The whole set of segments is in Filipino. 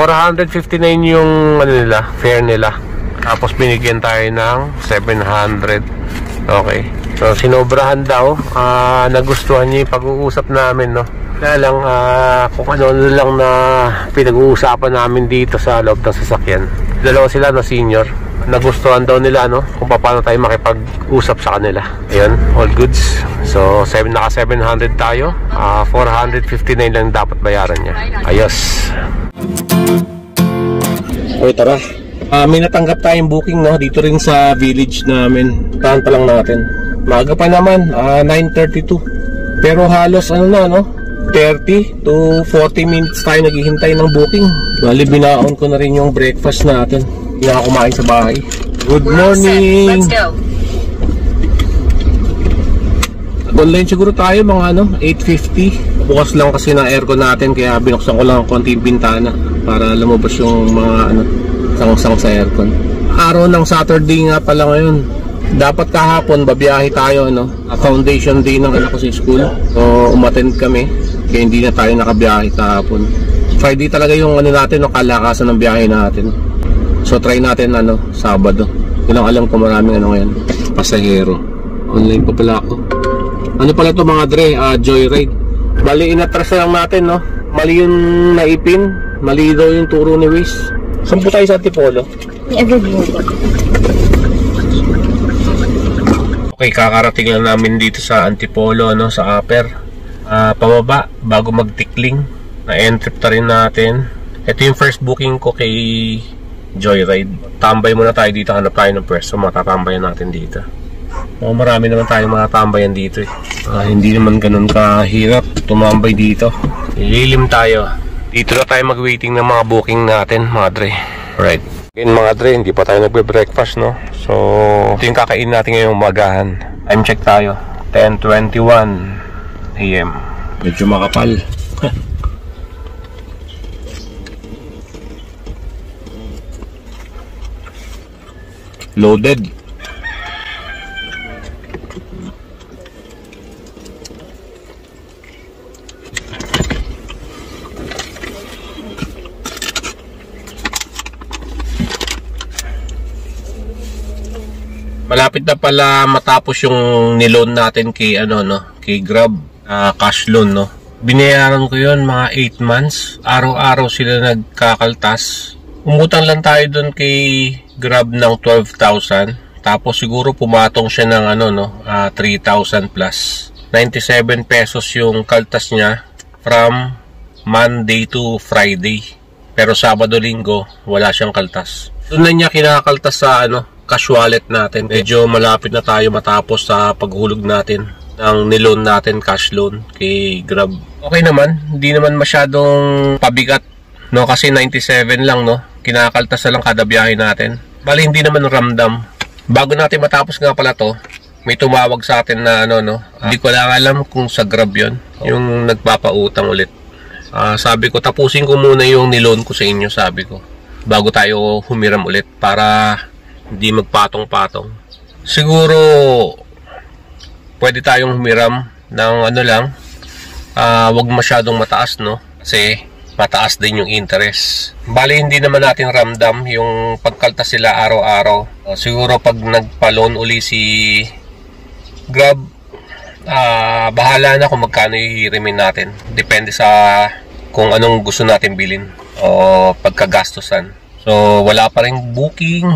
459 yung ano nila, fare nila. Tapos binigyan tayo ng 700. Okay. So sinobrahan daw. Ah, nagustuhan niya yung pag-uusap namin, no. Kaya lang ah, kung ano lang na pinag-uusapan namin dito sa loob ng sasakyan. Dalawa sila no senior. Nagustuhan daw nila no kung paano tayo makipag-usap sa kanila. Ayun, all goods. So, 7 naka 700 tayo. Ah, 459 lang dapat bayaran niya. Ayos. Okay, tara. Ah, may natanggap tayong booking no dito rin sa village namin. Tahan pa lang natin. Maaga pa naman, ah, 9:32. Pero halos ano na no, 30 to 40 minutes tayo naghihintay ng booking. Bali binaon ko na rin yung breakfast natin. Hindi na kumain sa bahay. Good morning. Let's go. Online siguro tayo mga ano, 8.50. Bukas lang kasi ng aircon natin kaya binuksan ko lang konti yung bintana para lumabas yung mga ano, sangsang sa aircon. Araw ng Saturday nga pala ngayon. Dapat kahapon babiyahe tayo ano, foundation day ng anak ko sa school. So umattend kami kaya hindi na tayo nakabiyahe kahapon. Friday talaga yung ano natin, no, kalakasan ng biyahe natin. So try natin ano, Sabado. Hindi lang alam kung maraming ano ngayon, pasahero. Online pa pala ako. Ano pala to mga dre, ah, joyride. Bali, inatras na lang natin, no? Mali yung naipin, mali daw yung turo ni Waze. Saan po tayo sa Antipolo? Okay, kakarating lang namin dito sa Antipolo, no? Sa Upper. Ah, pababa, bago magtikling. Na-entrip na rin natin. Ito yung first booking ko kay Joyride. Tambay muna tayo dito, hanap tayo ng pwesto, matatambayan natin dito. Oh, marami naman tayong mga tambayan dito eh. Ah, hindi naman ganun kahirap tumambay dito. Ililim tayo. Dito na tayo mag-waiting ng mga booking natin, mga dre. Right. Again, mga dre, hindi pa tayo nagbe-breakfast, no? So, ito yung kakain natin ngayong umagahan. Time check tayo. 10.21 a.m. Medyo makapal. Loaded. Malapit na pala matapos yung niloan natin kay ano no, kay Grab ah, cash loan no. Binayaran ko 'yon mga 8 months. Araw-araw sila nagkakaltas. Umutang lang tayo doon kay Grab ng 12,000. Tapos siguro pumatong siya ng ano no, ah, 3,000 plus. 97 pesos yung kaltas niya from Monday to Friday. Pero Sabado Linggo wala siyang kaltas. Doon na niya kinakaltas sa ano, cash wallet natin. Medyo malapit na tayo matapos sa paghulog natin ng niloan natin cash loan kay Grab. Okay naman, hindi naman masyadong pabigat no kasi 97 lang no. Kinakaltas na lang kada biyahe natin. Bali hindi naman ramdam. Bago natin matapos nga pala to, may tumawag sa atin na ano no. Hindi ko lang alam kung sa Grab 'yon, yung nagpapautang ulit. Ah, sabi ko tapusin ko muna yung niloan ko sa inyo, sabi ko. Bago tayo humiram ulit para hindi magpatong-patong. Siguro pwede tayong humiram ng ano lang, ah, wag masyadong mataas no kasi mataas din yung interest. Bali hindi naman natin ramdam yung pagkaltas sila araw-araw. Ah, siguro pag nagpa-loan uli si Grab ah, bahala na kung magkano ihirimin natin. Depende sa kung anong gusto natin bilhin o pagkagastusan. So, wala pa rin booking.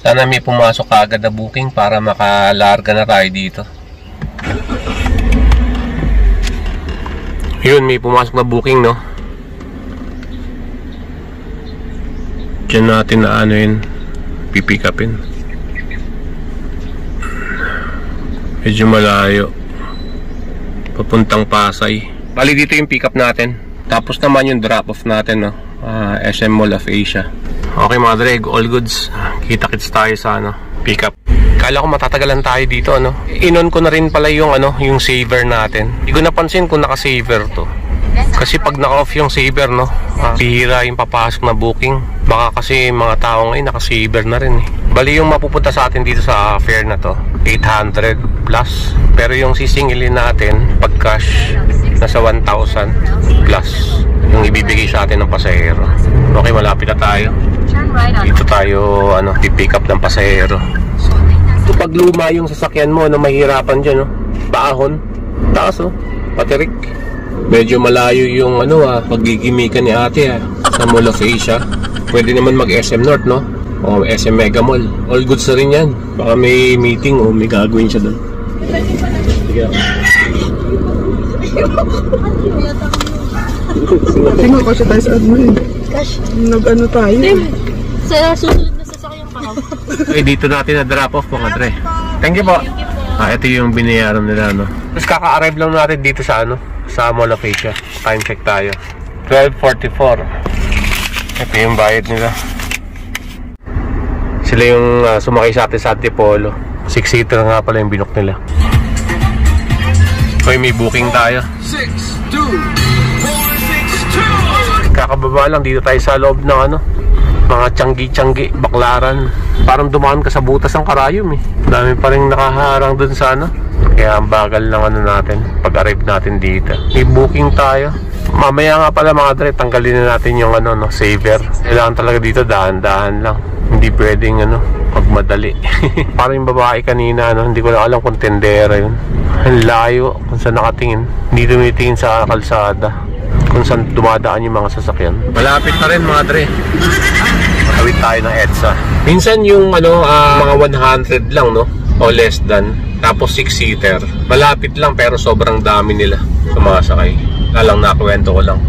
Sana may pumasok agad na booking para makalarga na tayo dito. Yun, may pumasok na booking, no? Diyan natin na ano yun, pipick upin. Medyo malayo. Papuntang Pasay. Bali dito yung pick up natin. Tapos naman yung drop off natin, no? Ah, SM Mall of Asia. Okay mga dreg, all goods. Kita-kits tayo sa ano, pick up. Kala ko matatagalan tayo dito, ano? Inon ko na rin pala yung ano, yung saver natin. Hindi ko napansin kung naka-saver to. Kasi pag naka-off yung saver, no? Ah, yung papasok na booking. Baka kasi mga tao ngayon naka-saver na rin eh. Bali yung mapupunta sa atin dito sa fare na to, 800 plus. Pero yung sisingilin natin, pag cash, nasa 1,000 plus yung ibibigay sa atin ng pasahero. Okay, tayo ano, pipick up ng pasahero. So pag luma yung sasakyan mo na mahirapan dyan, no? Baahon. Taas, oh. Patirik. Medyo malayo yung ano ah, pagigimikan ni ate ah, sa Mall of Asia. Pwede naman mag SM North, no? O SM Mega Mall. All goods na rin yan. Baka may meeting o may gagawin siya doon. Sige. Tingnan ko siya tayo sa admin. Nag-ano tayo. Sa susunod na sasakyan pa ako. Okay, dito natin na drop off mga dre. Thank you po. Ah, ito yung binayaran nila, no? Tapos kaka-arrive lang natin dito sa ano, sa Mall of Asia. Time check tayo. 12.44. Ito yung bayad nila. Sila yung ah, sumakay sa atin sa Antipolo. Six-seater nga pala yung binok nila. Okay, may booking tayo. Kakababa lang dito tayo sa loob ng ano, mga tiyanggi-tiyanggi, baklaran. Parang dumaan ka sa butas ng karayom eh. Dami pa rin nakaharang dun sa ano. Kaya ang bagal ng ano natin, pag-arrive natin dito. May booking tayo. Mamaya nga pala mga dre, tanggalin na natin yung ano, no, saver. Kailangan talaga dito dahan-dahan lang. Hindi pwedeng ano, magmadali. Parang yung babae kanina, ano, hindi ko lang alam kung tendera yun. Ang layo kung saan nakatingin. Hindi tumitingin sa kalsada kung saan dumadaan yung mga sasakyan. Malapit na rin mga dre. Matawid tayo ng EDSA. Minsan yung ano, ah, mga 100 lang, no? O less than. Tapos 6-seater. Malapit lang pero sobrang dami nila sumasakay. Lalang nakwento ko lang.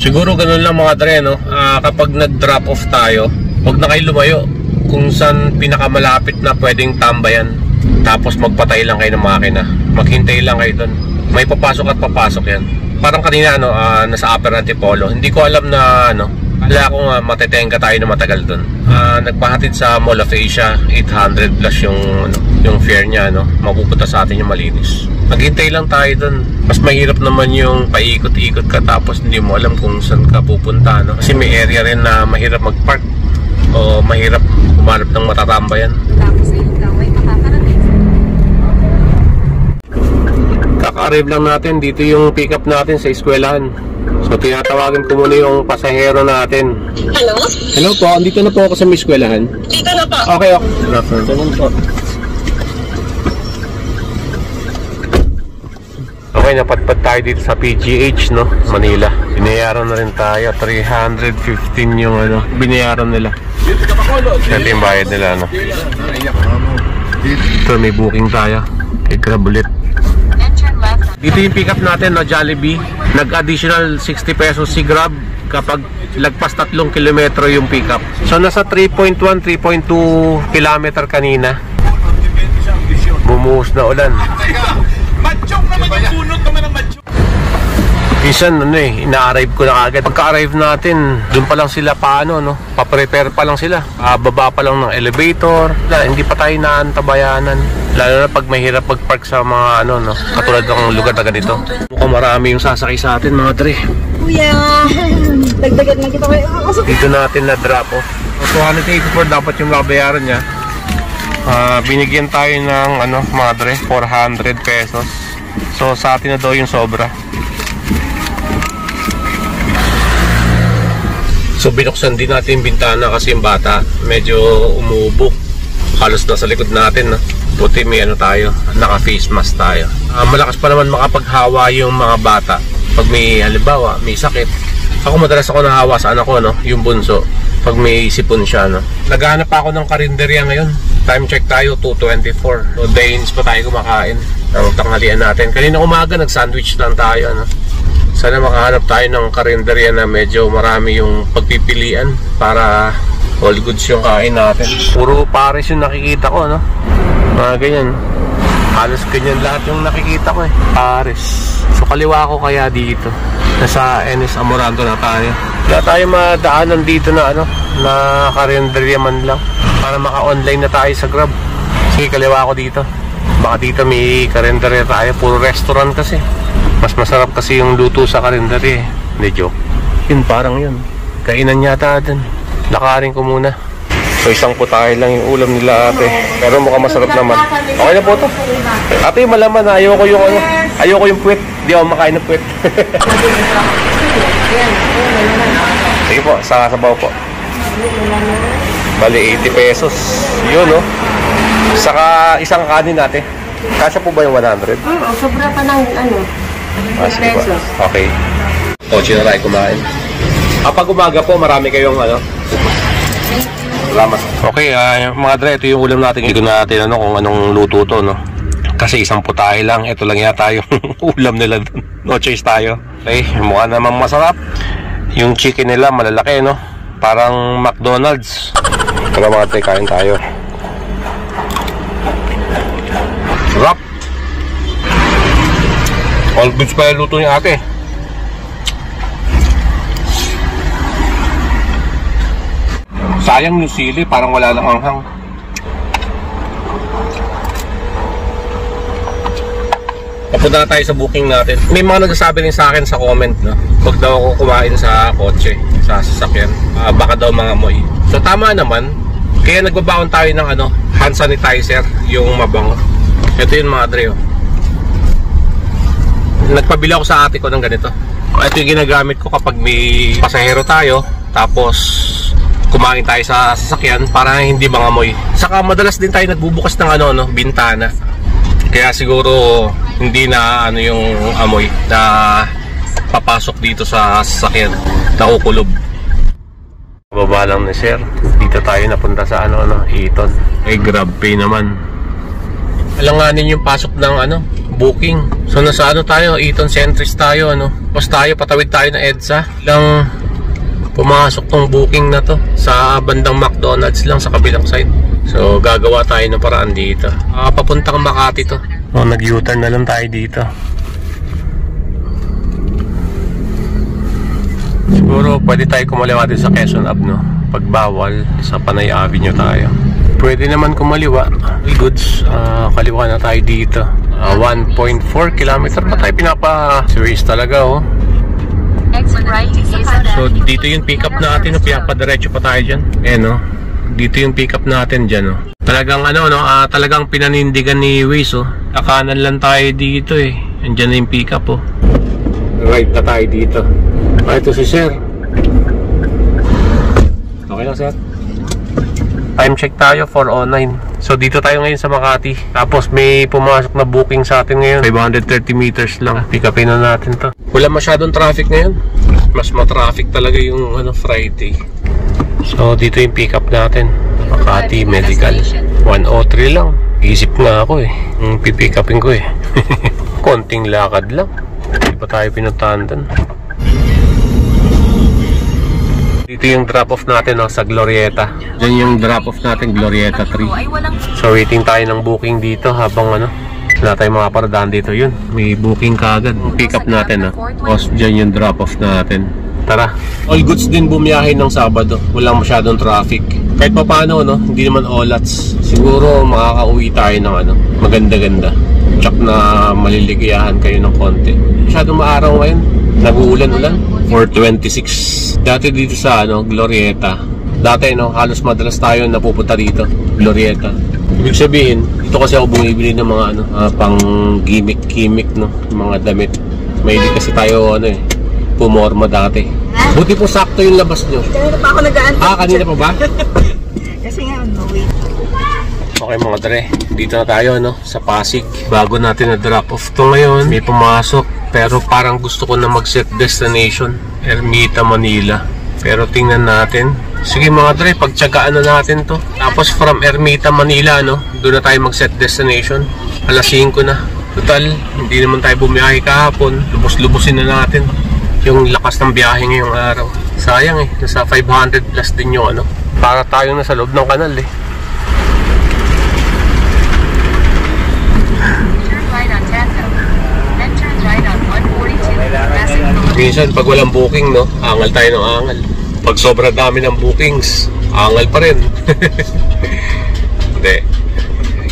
Siguro ganun lang mga dre, no? Ah, kapag nag-drop off tayo, huwag na kayo lumayo kung saan pinakamalapit na pwedeng tambayan. Tapos magpatay lang kayo ng makina. Maghintay lang kayo doon. May papasok at papasok yan. Parang kanina, ano, ah, nasa Upper Antipolo. Hindi ko alam na, ano, Kala ko nga matetenga tayo na matagal doon. Ah, nagpahatid sa Mall of Asia, 800 plus yung ano, yung fare niya, no. Mapupunta sa atin yung malinis. Maghintay lang tayo doon. Mas mahirap naman yung paikot-ikot ka tapos hindi mo alam kung saan ka pupunta, no. Kasi may area rin na mahirap mag-park o mahirap humanap ng ay makakarating. Kaka-arrive lang natin dito yung pick up natin sa eskwelahan. So tinatawagan ko muna yung pasahero natin. Hello? Hello po, andito na po ako sa may eskwelahan. Dito na po. Okay, okay. Good afternoon po. Okay, napatpad tayo dito sa PGH, no? Manila. Binayaran na rin tayo. 315 yung ano, binayaran nila. Ito yung bayad nila, no? Ito, may booking tayo. Kay Grab ulit. Dito yung pick up natin na Jollibee. Nag-additional 60 pesos si Grab kapag lagpas 3 kilometro yung pick up. So nasa 3.1, 3.2 kilometer kanina. Bumuhos na ulan. Minsan ano eh, ina-arrive ko na agad. Pagka-arrive natin, doon pa lang sila paano, no? Pa-prepare pa lang sila. Ah, baba pa lang ng elevator. Wala, hindi pa tayo naantabayanan. Lalo na pag mahirap mag-park sa mga ano, no? Katulad ng lugar na ganito. Mukhang marami yung sasakay sa atin, mga tre. Kuya, dagdagan lang kita kayo. Dito natin na drop off. 284 dapat yung babayaran niya. Ah, binigyan tayo ng ano, madre, 400 pesos. So sa atin na daw yung sobra. So binuksan din natin yung bintana kasi yung bata medyo umuubo. Halos nasa likod natin. No? Buti may ano tayo, naka face mask tayo. Ah, malakas pa naman makapaghawa yung mga bata. Pag may halimbawa, may sakit. Ako madalas ako nahawa sa anak ko, no? yung bunso. Pag may sipon siya. No? Naghahanap ako ng karinderya ngayon. Time check tayo, 2.24. So days pa tayo kumakain. Ang tanghalian natin. Kanina umaga, nag-sandwich lang tayo. Ano? Sana makahanap tayo ng karinderya na medyo marami yung pagpipilian para all goods yung kain natin. Puro pares yung nakikita ko, no? Mga ganyan. Halos ganyan lahat yung nakikita ko eh. Pares. So kaliwa ko kaya dito. Nasa Ennis Amorando na tayo. Wala tayo madaanan dito na ano, na karinderya man lang. Para maka-online na tayo sa Grab. Sige, kaliwa ko dito. Baka dito may karinderya tayo. Puro restaurant kasi. Mas masarap kasi yung luto sa karinderya eh. Hindi joke. Yun, parang yun. Kainan yata dun. Lakarin ko muna. So isang putahe lang yung ulam nila ate. Pero mukhang masarap naman. Okay na po to. Ate, malaman na ayoko yung ano. Ayoko yung puwet. Hindi ako makain ng puwet. Sige po, sa sabaw po. Bali, 80 pesos. Yun, no? Saka isang kanin natin. Kasya po ba yung 100? Oo, sobra pa ng ano. Ah, sige po. Okay. Kotse na tayo kumain. Kapag umaga po, marami kayong ano. Salamat. Okay, ah, mga dre, ito yung ulam natin. Hindi ko natin ano kung anong luto to, no? Kasi isang putahe lang. Ito lang yata yung ulam nila dun. No choice tayo. Okay, mukha naman masarap. Yung chicken nila malalaki, no? Parang McDonald's. Tara mga dre, kain tayo. All goods pa yung luto ni ate. Sayang yung sili, parang wala lang anghang. Papunta na tayo sa booking natin. May mga nagsasabi rin sa akin sa comment, no? Huwag daw ako kumain sa kotse, sa sasakyan. Ah, baka daw mga amoy. So tama naman. Kaya nagbabaon tayo ng ano, hand sanitizer, yung mabango. Ito yun mga Dre, oh. Nagpabili ako sa ate ko ng ganito. Ito yung ginagamit ko kapag may pasahero tayo, tapos kumain tayo sa sasakyan para hindi mangamoy. Saka madalas din tayo nagbubukas ng ano, no, bintana. Kaya siguro hindi na ano yung amoy na papasok dito sa sasakyan. Nakukulob. Baba lang ni Sir. Dito tayo napunta sa ano, ano, Eton. Ay, grab pay naman. Alanganin yung pasok ng ano, booking. So nasa ano tayo, Eton Centris tayo ano. Pas tayo, patawid tayo ng EDSA. Lang pumasok tong booking na to sa bandang McDonald's lang sa kabilang side. So gagawa tayo ng paraan dito. Ah, papuntang Makati to. Oh, nag-U-turn na lang tayo dito. Siguro pwede tayo kumaliwa din sa Quezon Ave no. Pag bawal sa Panay Avenue tayo. Pwede naman kumaliwa. Goods. Ah, kaliwa na tayo dito. Ah, 1.4 kilometer pa tayo pinapa Swiss talaga oh. So dito yung pick up natin, no? pinapadiretso pa tayo dyan. Ayan no. Dito yung pick up natin dyan no. Talagang ano no, ah, talagang pinanindigan ni Waze oh. Kakanan lang tayo dito eh. Andyan na yung pick up oh. Right na tayo dito. Ah, ito si Sir. Okay lang Sir. Time check tayo 409. So dito tayo ngayon sa Makati. Tapos may pumasok na booking sa atin ngayon. 530 meters lang. Pick upin na natin to. Wala masyadong traffic ngayon. Mas ma-traffic talaga yung ano Friday. So dito yung pick up natin. Makati Medical. 103 lang. Isip nga ako eh. Yung pipick upin ko eh. Konting lakad lang. Hindi pa tayo pinuntahan dun. Dito yung drop-off natin no, sa Glorieta. Diyan yung drop-off natin, Glorieta 3. ay walang So waiting tayo ng booking dito habang ano, wala tayong mga paradaan dito. Yun, may booking kagad. Pick up natin. No? Tapos dyan yung drop off natin. Tara. All goods din bumiyahe ng Sabado. Walang masyadong traffic. Kahit pa paano, no? hindi naman olats. Siguro makakauwi tayo ng ano, maganda-ganda. Tsak na maliligayahan kayo ng konti. Masyadong maaraw ngayon. Nag-uulan-ulan. 426. Dati dito sa ano, Glorieta. Dati no, halos madalas tayo napupunta dito. Glorieta. Ibig sabihin, ito kasi ako bumibili ng mga ano, ah, pang gimmick-gimmick no, mga damit. May kasi tayo ano eh, pumorma dati. Buti po sakto yung labas nyo. Kanina pa ako nag-aantay. Ah, kanina pa ba? Kasi nga, no, wait. Okay mga dre, dito na tayo no, sa Pasig. Bago natin na drop off to ngayon, may pumasok. Pero parang gusto ko na mag-set destination, Ermita, Manila. Pero tingnan natin. Sige mga dre, pagtsagaan na natin to. Tapos from Ermita, Manila, no, doon na tayo mag-set destination. Alas 5 na. Total, hindi naman tayo bumiyahe kahapon. Lubos-lubosin na natin yung lakas ng biyahe ngayong araw. Sayang eh, nasa 500 plus din yung ano. Para tayong nasa loob ng kanal eh. Minsan pag walang booking, no, angal tayo ng angal. Pag sobra dami ng bookings, angal pa rin. Hindi.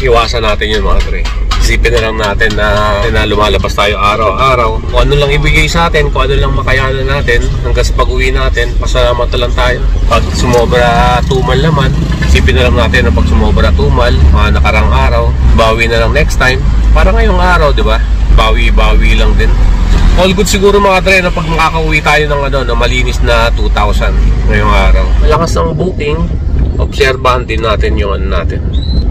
Iwasan natin yun mga pre. Isipin na lang natin na, na lumalabas tayo araw-araw. Kung ano lang ibigay sa atin, kung ano lang makayanan natin, hanggang sa pag-uwi natin, pasalamat na lang tayo. Pag sumobra tumal naman, isipin na lang natin na pag sumobra tumal, mga nakarang araw, bawi na lang next time. Para ngayong araw, di ba? Bawi-bawi lang din. All good siguro mga dre na pag makakauwi tayo ng ano, na malinis na 2,000 ngayong araw. Malakas ang booking, obserbahan din natin yung ano natin.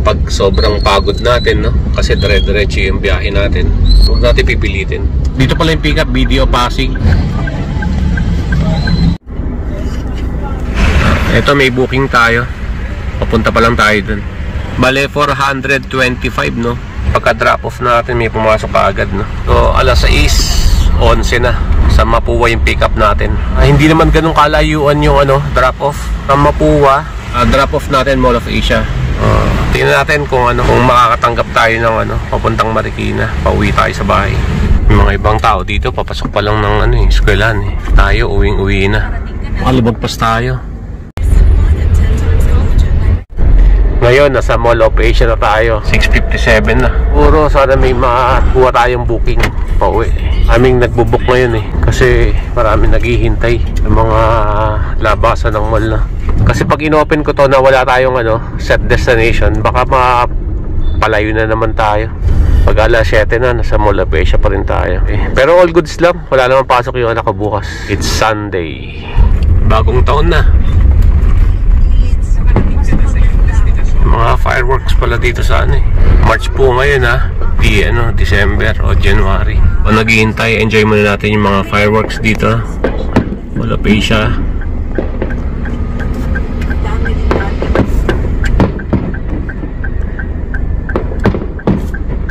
Pag sobrang pagod natin, no? Kasi dire-diretso yung biyahe natin. Huwag natin pipilitin. Dito pala yung pick-up video Pasig. Ito may booking tayo. Papunta pa lang tayo dun. Bale 425 no. Pagka drop off natin may pumasok agad no. So alas 6, 11 na. Sa Mapua yung pick up natin. Ah, hindi naman ganun kalayuan yung ano, drop off. Sa Mapua, ah, drop off natin Mall of Asia. Ah, tingnan natin kung ano kung makakatanggap tayo ng ano papuntang Marikina. Pauwi tayo sa bahay. Yung mga ibang tao dito papasok pa lang ng ano eh, eskwelahan eh. Tayo uwing-uwi na. Makalabagpas tayo. Ngayon, nasa Mall of Asia na tayo. 6.57 na. Puro sana may makuha tayong booking pa uwi. Aming nagbubook ngayon eh. Kasi marami naghihintay ng mga labasan ng mall na. Kasi pag inopen ko to na wala tayong ano, set destination, baka mapalayo na naman tayo. Pag alas 7 na, nasa Mall of Asia pa rin tayo. Eh, pero all goods lang. Wala naman pasok yung anak ko bukas. It's Sunday. Bagong taon na. Mga fireworks pala dito sa ano eh. March po ngayon ha. Di ano, December o January. O naghihintay, enjoy muna natin yung mga fireworks dito. Wala pa siya.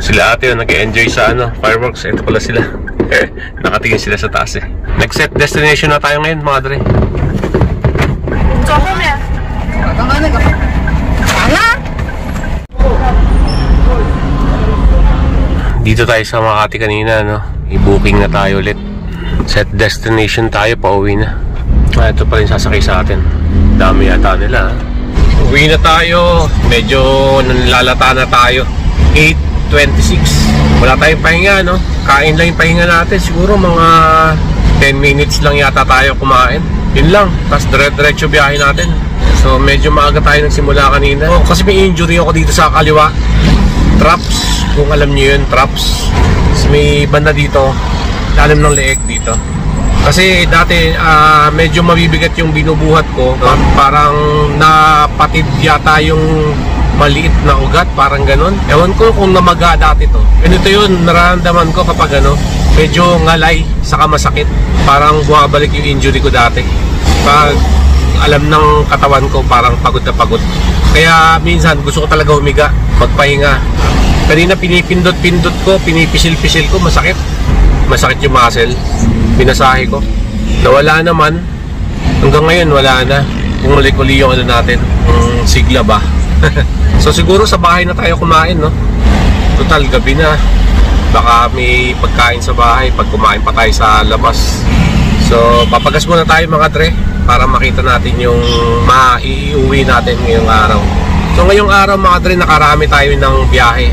Sila ate yung nag-enjoy sa ano, fireworks. Ito pala sila. Nakatingin sila sa taas eh. Next set destination na tayo ngayon mga dre. Dito tayo sa Makati kanina, no? I-booking na tayo ulit. Set destination tayo, pauwi na. Ah, ito pa rin sasakay sa atin. Dami yata nila. Uwi na tayo. Medyo nanlalata na tayo. 8.26. Wala tayong pahinga, no? Kain lang yung pahinga natin. Siguro mga 10 minutes lang yata tayo kumain. Yun lang. Tapos dire-diretso biyahe natin. So medyo maaga tayo nagsimula kanina. Oh, kasi may injury ako dito sa kaliwa traps kung alam niyo yun traps. Tapos may banda dito lalim ng leeg dito. Kasi dati ah, medyo mabibigat yung binubuhat ko. Pa- parang napatid yata yung maliit na ugat parang ganon ewan ko kung namaga dati to. Ganito yun nararamdaman ko kapag ano medyo ngalay saka masakit. Parang bumabalik yung injury ko dati. Pag alam ng katawan ko parang pagod na pagod kaya minsan gusto ko talaga humiga magpahinga. Kanina pinipindot-pindot ko pinipisil-pisil ko masakit. Masakit yung muscle pinasahe ko. Nawala naman. Hanggang ngayon wala na. Bumalik uli yung ano natin yung sigla ba. So siguro sa bahay na tayo kumain no? Total gabi na. Baka may pagkain sa bahay pag kumain pa tayo sa labas. So papagas muna tayo mga tre para makita natin yung maiuwi natin ngayong araw so ngayong araw mga tre nakarami tayo ng biyahe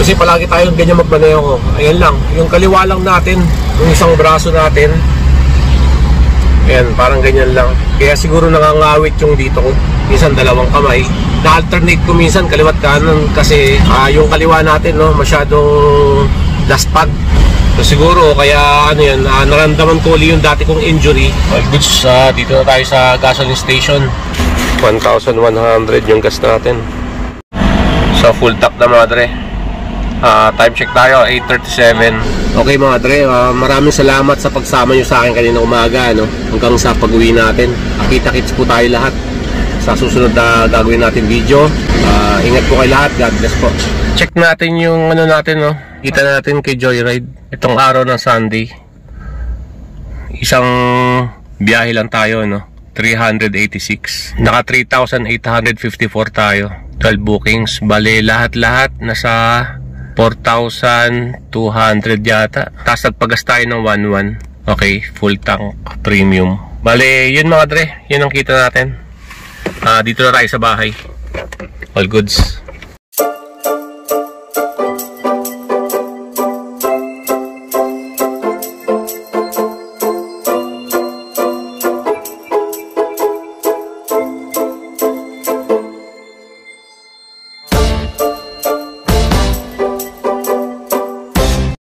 kasi palagi tayong ganyan magmaneho ayan lang yung kaliwa lang natin yung isang braso natin Ayan, parang ganyan lang. Kaya siguro nangangawit yung dito ko. Minsan dalawang kamay. Na-alternate ko minsan kaliwat kanan kasi ah, yung kaliwa natin no, masyadong laspag. So siguro kaya ano yan, ah, naramdaman ko uli yung dati kong injury. Well, goods, ah, dito na tayo sa gasoline station. 1,100 yung gas natin. So full tank na mga dre. Ah, time check tayo, 8.37 Okay mga dre, ah, maraming salamat sa pagsama nyo sa akin kanina umaga no? Hanggang sa pag-uwi natin Kita-kits po tayo lahat Sa susunod na gagawin natin video Ah, Ingat po kayo lahat, God bless po Check natin yung ano natin no? Kita natin kay Joyride Itong araw ng Sunday Isang biyahe lang tayo no? 386 Naka 3,854 tayo 12 bookings Bale lahat-lahat nasa 4,200 yata. Tapos nagpagas tayo ng 1,1. Okay, full tank premium. Bale, yun mga dre. Yun ang kita natin. Ah, dito na tayo sa bahay. All goods.